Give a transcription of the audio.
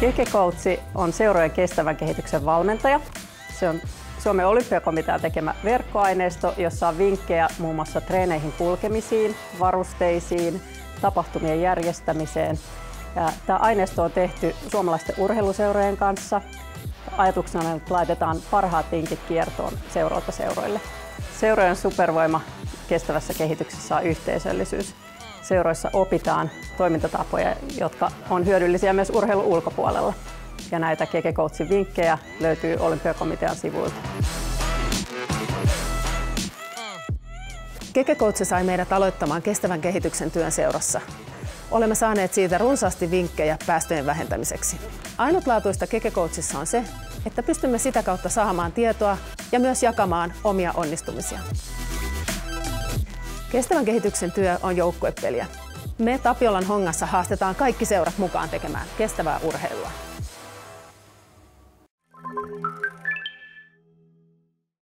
Kekekoutsi on seurojen kestävän kehityksen valmentaja. Se on Suomen olympiakomitean tekemä verkkoaineisto, jossa on vinkkejä muun muassa treeneihin kulkemisiin, varusteisiin, tapahtumien järjestämiseen. Tämä aineisto on tehty suomalaisten urheiluseurojen kanssa. Ajatuksena on, että laitetaan parhaat vinkit kiertoon seuroilta seuroille. Seurojen supervoima kestävässä kehityksessä on yhteisöllisyys. Seuroissa opitaan toimintatapoja, jotka on hyödyllisiä myös urheilun ulkopuolella. Ja näitä Keke Coachin vinkkejä löytyy Olympiakomitean sivuilta. Keke Coach sai meidät aloittamaan kestävän kehityksen työn seurassa. Olemme saaneet siitä runsaasti vinkkejä päästöjen vähentämiseksi. Ainutlaatuista Keke Coachissa on se, että pystymme sitä kautta saamaan tietoa ja myös jakamaan omia onnistumisia. Kestävän kehityksen työ on joukkuepeliä. Me Tapiolan hongassa haastetaan kaikki seurat mukaan tekemään kestävää urheilua.